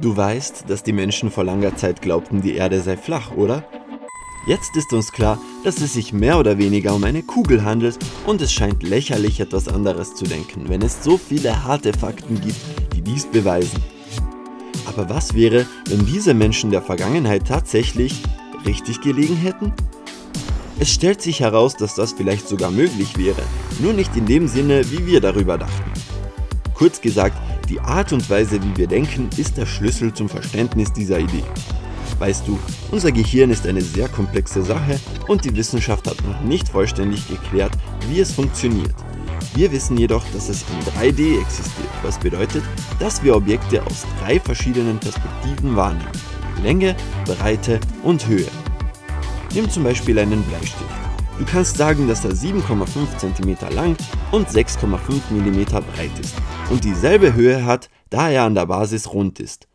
Du weißt, dass die Menschen vor langer Zeit glaubten, die Erde sei flach, oder? Jetzt ist uns klar, dass es sich mehr oder weniger um eine Kugel handelt und es scheint lächerlich etwas anderes zu denken, wenn es so viele harte Fakten gibt, die dies beweisen. Aber was wäre, wenn diese Menschen der Vergangenheit tatsächlich richtig gelegen hätten? Es stellt sich heraus, dass das vielleicht sogar möglich wäre, nur nicht in dem Sinne, wie wir darüber dachten. Kurz gesagt, die Art und Weise, wie wir denken, ist der Schlüssel zum Verständnis dieser Idee. Weißt du, unser Gehirn ist eine sehr komplexe Sache und die Wissenschaft hat noch nicht vollständig geklärt, wie es funktioniert. Wir wissen jedoch, dass es in 3D existiert, was bedeutet, dass wir Objekte aus drei verschiedenen Perspektiven wahrnehmen. Länge, Breite und Höhe. Nimm zum Beispiel einen Bleistift. Du kannst sagen, dass er 7,5 cm lang und 6,5 mm breit ist und dieselbe Höhe hat, da er an der Basis rund ist.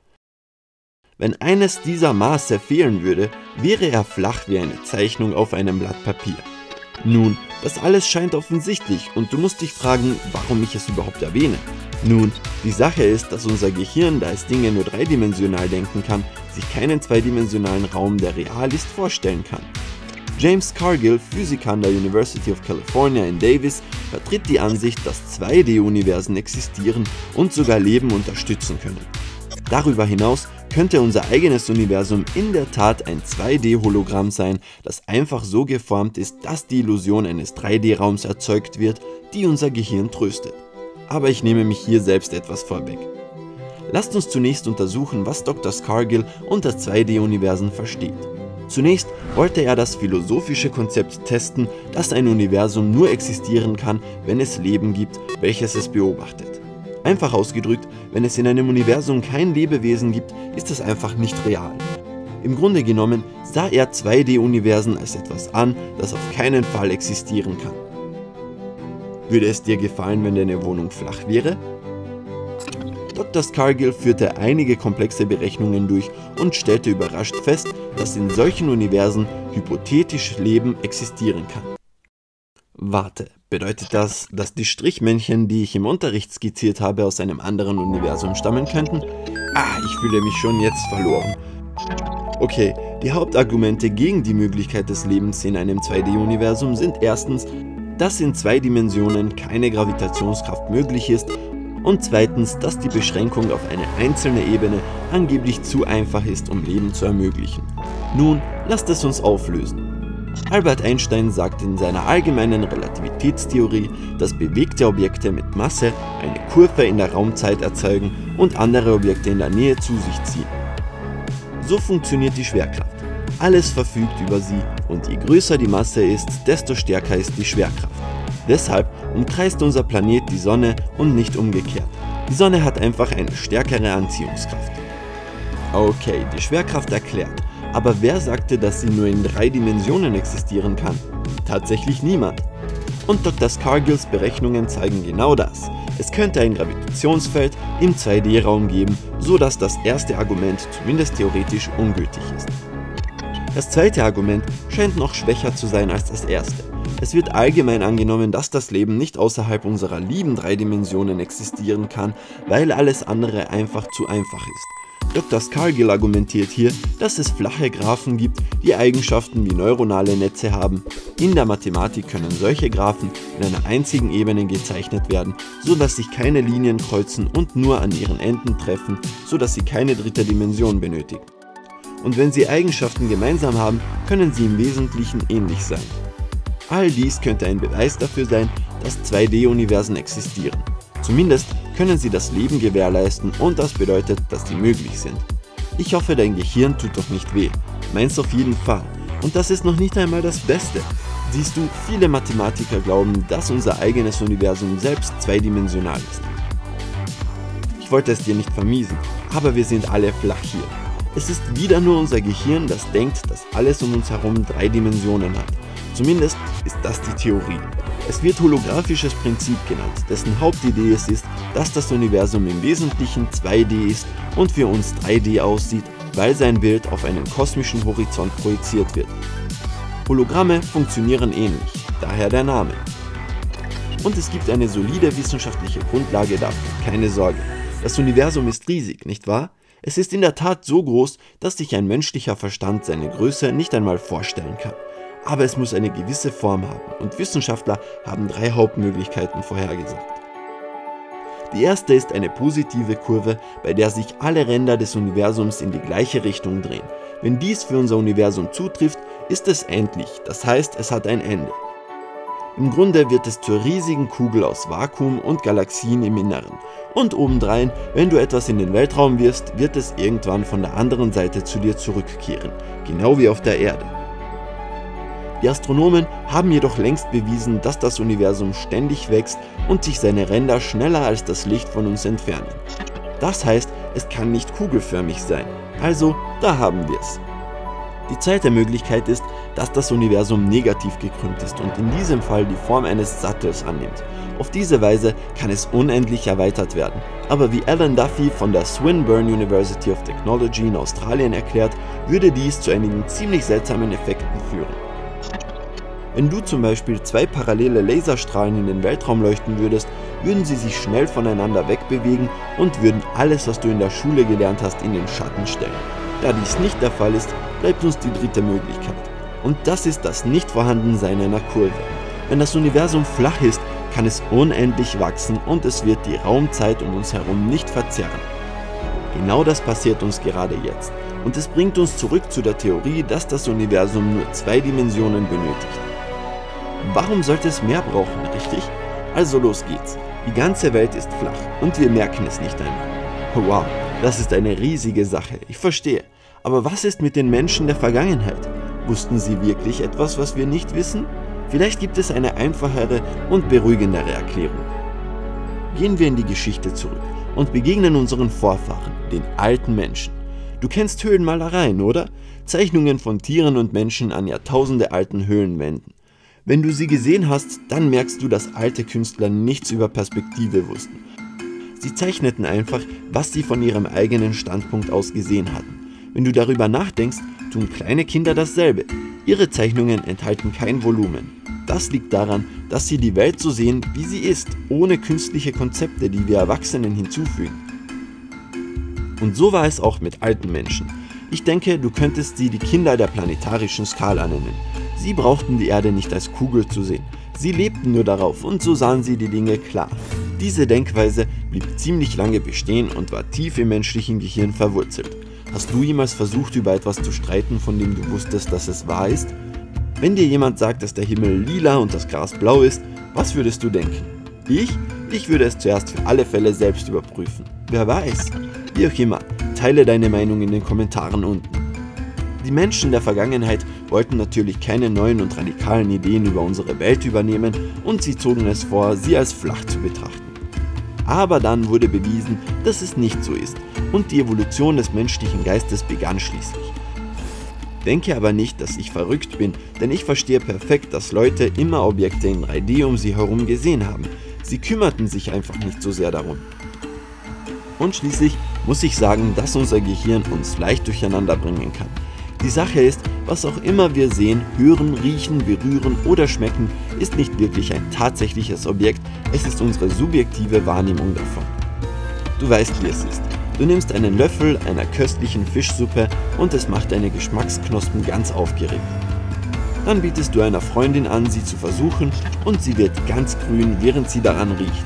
Wenn eines dieser Maße fehlen würde, wäre er flach wie eine Zeichnung auf einem Blatt Papier. Nun, das alles scheint offensichtlich und du musst dich fragen, warum ich es überhaupt erwähne. Nun, die Sache ist, dass unser Gehirn, da es Dinge nur dreidimensional denken kann, sich keinen zweidimensionalen Raum, der real ist, vorstellen kann. James Cargill, Physiker an der University of California in Davis, vertritt die Ansicht, dass 2D-Universen existieren und sogar Leben unterstützen können. Darüber hinaus könnte unser eigenes Universum in der Tat ein 2D-Hologramm sein, das einfach so geformt ist, dass die Illusion eines 3D-Raums erzeugt wird, die unser Gehirn tröstet. Aber ich nehme mich hier selbst etwas vorweg. Lasst uns zunächst untersuchen, was Dr. Scargill unter 2D-Universen versteht. Zunächst wollte er das philosophische Konzept testen, dass ein Universum nur existieren kann, wenn es Leben gibt, welches es beobachtet. Einfach ausgedrückt, wenn es in einem Universum kein Lebewesen gibt, ist es einfach nicht real. Im Grunde genommen sah er 2D-Universen als etwas an, das auf keinen Fall existieren kann. Würde es dir gefallen, wenn deine Wohnung flach wäre? Dr. Scargill führte einige komplexe Berechnungen durch und stellte überrascht fest, dass in solchen Universen hypothetisch Leben existieren kann. Warte, bedeutet das, dass die Strichmännchen, die ich im Unterricht skizziert habe, aus einem anderen Universum stammen könnten? Ah, ich fühle mich schon jetzt verloren. Okay, die Hauptargumente gegen die Möglichkeit des Lebens in einem 2D-Universum sind erstens, dass in zwei Dimensionen keine Gravitationskraft möglich ist und zweitens, dass die Beschränkung auf eine einzelne Ebene angeblich zu einfach ist, um Leben zu ermöglichen. Nun, lasst es uns auflösen. Albert Einstein sagt in seiner allgemeinen Relativitätstheorie, dass bewegte Objekte mit Masse eine Kurve in der Raumzeit erzeugen und andere Objekte in der Nähe zu sich ziehen. So funktioniert die Schwerkraft. Alles verfügt über sie und je größer die Masse ist, desto stärker ist die Schwerkraft. Deshalb umkreist unser Planet die Sonne und nicht umgekehrt. Die Sonne hat einfach eine stärkere Anziehungskraft. Okay, die Schwerkraft erklärt. Aber wer sagte, dass sie nur in drei Dimensionen existieren kann? Tatsächlich niemand. Und Dr. Scargills Berechnungen zeigen genau das. Es könnte ein Gravitationsfeld im 2D-Raum geben, so dass das erste Argument zumindest theoretisch ungültig ist. Das zweite Argument scheint noch schwächer zu sein als das erste. Es wird allgemein angenommen, dass das Leben nicht außerhalb unserer lieben drei Dimensionen existieren kann, weil alles andere einfach zu einfach ist. Dr. Scargill argumentiert hier, dass es flache Graphen gibt, die Eigenschaften wie neuronale Netze haben. In der Mathematik können solche Graphen in einer einzigen Ebene gezeichnet werden, so dass sich keine Linien kreuzen und nur an ihren Enden treffen, so dass sie keine dritte Dimension benötigen. Und wenn sie Eigenschaften gemeinsam haben, können sie im Wesentlichen ähnlich sein. All dies könnte ein Beweis dafür sein, dass 2D-Universen existieren. Zumindest können sie das Leben gewährleisten und das bedeutet, dass sie möglich sind. Ich hoffe, dein Gehirn tut doch nicht weh. Meins auf jeden Fall. Und das ist noch nicht einmal das Beste. Siehst du, viele Mathematiker glauben, dass unser eigenes Universum selbst zweidimensional ist. Ich wollte es dir nicht vermiesen, aber wir sind alle flach hier. Es ist wieder nur unser Gehirn, das denkt, dass alles um uns herum drei Dimensionen hat. Zumindest ist das die Theorie. Es wird holographisches Prinzip genannt, dessen Hauptidee es ist, dass das Universum im Wesentlichen 2D ist und für uns 3D aussieht, weil sein Bild auf einen kosmischen Horizont projiziert wird. Hologramme funktionieren ähnlich, daher der Name. Und es gibt eine solide wissenschaftliche Grundlage dafür, keine Sorge. Das Universum ist riesig, nicht wahr? Es ist in der Tat so groß, dass sich ein menschlicher Verstand seine Größe nicht einmal vorstellen kann. Aber es muss eine gewisse Form haben und Wissenschaftler haben drei Hauptmöglichkeiten vorhergesagt. Die erste ist eine positive Kurve, bei der sich alle Ränder des Universums in die gleiche Richtung drehen. Wenn dies für unser Universum zutrifft, ist es endlich, das heißt es hat ein Ende. Im Grunde wird es zur riesigen Kugel aus Vakuum und Galaxien im Inneren. Und obendrein, wenn du etwas in den Weltraum wirfst, wird es irgendwann von der anderen Seite zu dir zurückkehren, genau wie auf der Erde. Die Astronomen haben jedoch längst bewiesen, dass das Universum ständig wächst und sich seine Ränder schneller als das Licht von uns entfernen. Das heißt, es kann nicht kugelförmig sein. Also, da haben wir es. Die zweite Möglichkeit ist, dass das Universum negativ gekrümmt ist und in diesem Fall die Form eines Sattels annimmt. Auf diese Weise kann es unendlich erweitert werden. Aber wie Alan Duffy von der Swinburne University of Technology in Australien erklärt, würde dies zu einigen ziemlich seltsamen Effekten führen. Wenn du zum Beispiel zwei parallele Laserstrahlen in den Weltraum leuchten würdest, würden sie sich schnell voneinander wegbewegen und würden alles, was du in der Schule gelernt hast, in den Schatten stellen. Da dies nicht der Fall ist, bleibt uns die dritte Möglichkeit. Und das ist das Nichtvorhandensein einer Kurve. Wenn das Universum flach ist, kann es unendlich wachsen und es wird die Raumzeit um uns herum nicht verzerren. Genau das passiert uns gerade jetzt. Und es bringt uns zurück zu der Theorie, dass das Universum nur zwei Dimensionen benötigt. Warum sollte es mehr brauchen, richtig? Also los geht's. Die ganze Welt ist flach und wir merken es nicht einmal. Wow, das ist eine riesige Sache, ich verstehe. Aber was ist mit den Menschen der Vergangenheit? Wussten sie wirklich etwas, was wir nicht wissen? Vielleicht gibt es eine einfachere und beruhigendere Erklärung. Gehen wir in die Geschichte zurück und begegnen unseren Vorfahren, den alten Menschen. Du kennst Höhlenmalereien, oder? Zeichnungen von Tieren und Menschen an jahrtausende alten Höhlenwänden. Wenn du sie gesehen hast, dann merkst du, dass alte Künstler nichts über Perspektive wussten. Sie zeichneten einfach, was sie von ihrem eigenen Standpunkt aus gesehen hatten. Wenn du darüber nachdenkst, tun kleine Kinder dasselbe. Ihre Zeichnungen enthalten kein Volumen. Das liegt daran, dass sie die Welt so sehen, wie sie ist, ohne künstliche Konzepte, die wir Erwachsenen hinzufügen. Und so war es auch mit alten Menschen. Ich denke, du könntest sie die Kinder der planetarischen Skala nennen. Sie brauchten die Erde nicht als Kugel zu sehen. Sie lebten nur darauf und so sahen sie die Dinge klar. Diese Denkweise blieb ziemlich lange bestehen und war tief im menschlichen Gehirn verwurzelt. Hast du jemals versucht, über etwas zu streiten, von dem du wusstest, dass es wahr ist? Wenn dir jemand sagt, dass der Himmel lila und das Gras blau ist, was würdest du denken? Ich? Ich würde es zuerst für alle Fälle selbst überprüfen. Wer weiß? Wie auch immer, teile deine Meinung in den Kommentaren unten. Die Menschen der Vergangenheit wollten natürlich keine neuen und radikalen Ideen über unsere Welt übernehmen und sie zogen es vor, sie als flach zu betrachten. Aber dann wurde bewiesen, dass es nicht so ist und die Evolution des menschlichen Geistes begann schließlich. Denke aber nicht, dass ich verrückt bin, denn ich verstehe perfekt, dass Leute immer Objekte in 3D um sie herum gesehen haben. Sie kümmerten sich einfach nicht so sehr darum. Und schließlich muss ich sagen, dass unser Gehirn uns leicht durcheinander bringen kann. Die Sache ist, was auch immer wir sehen, hören, riechen, berühren oder schmecken, ist nicht wirklich ein tatsächliches Objekt, es ist unsere subjektive Wahrnehmung davon. Du weißt, wie es ist. Du nimmst einen Löffel einer köstlichen Fischsuppe und es macht deine Geschmacksknospen ganz aufgeregt. Dann bietest du einer Freundin an, sie zu versuchen und sie wird ganz grün, während sie daran riecht.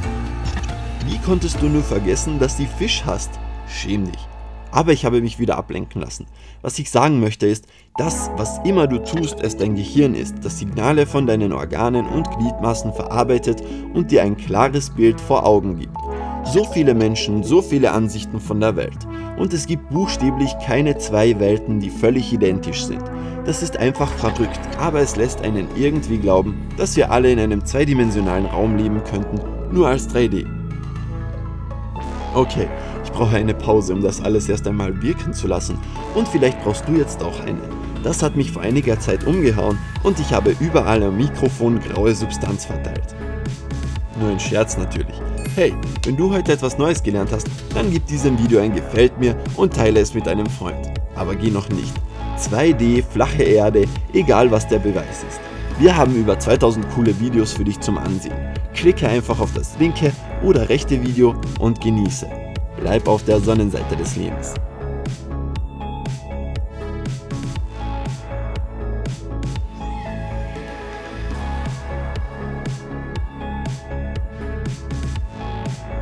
Wie konntest du nur vergessen, dass sie Fisch hast? Schäm dich. Aber ich habe mich wieder ablenken lassen. Was ich sagen möchte ist, das, was immer du tust, es dein Gehirn ist, das Signale von deinen Organen und Gliedmaßen verarbeitet und dir ein klares Bild vor Augen gibt. So viele Menschen, so viele Ansichten von der Welt. Und es gibt buchstäblich keine zwei Welten, die völlig identisch sind. Das ist einfach verrückt, aber es lässt einen irgendwie glauben, dass wir alle in einem zweidimensionalen Raum leben könnten, nur als 3D. Okay, ich brauche eine Pause, um das alles erst einmal wirken zu lassen. Und vielleicht brauchst du jetzt auch eine. Das hat mich vor einiger Zeit umgehauen und ich habe überall am Mikrofon graue Substanz verteilt. Nur ein Scherz natürlich. Hey, wenn du heute etwas Neues gelernt hast, dann gib diesem Video ein Gefällt mir und teile es mit einem Freund. Aber geh noch nicht. 2D, flache Erde, egal was der Beweis ist. Wir haben über 2000 coole Videos für dich zum Ansehen. Klicke einfach auf das linke oder rechte Video und genieße. Bleib auf der Sonnenseite des Lebens.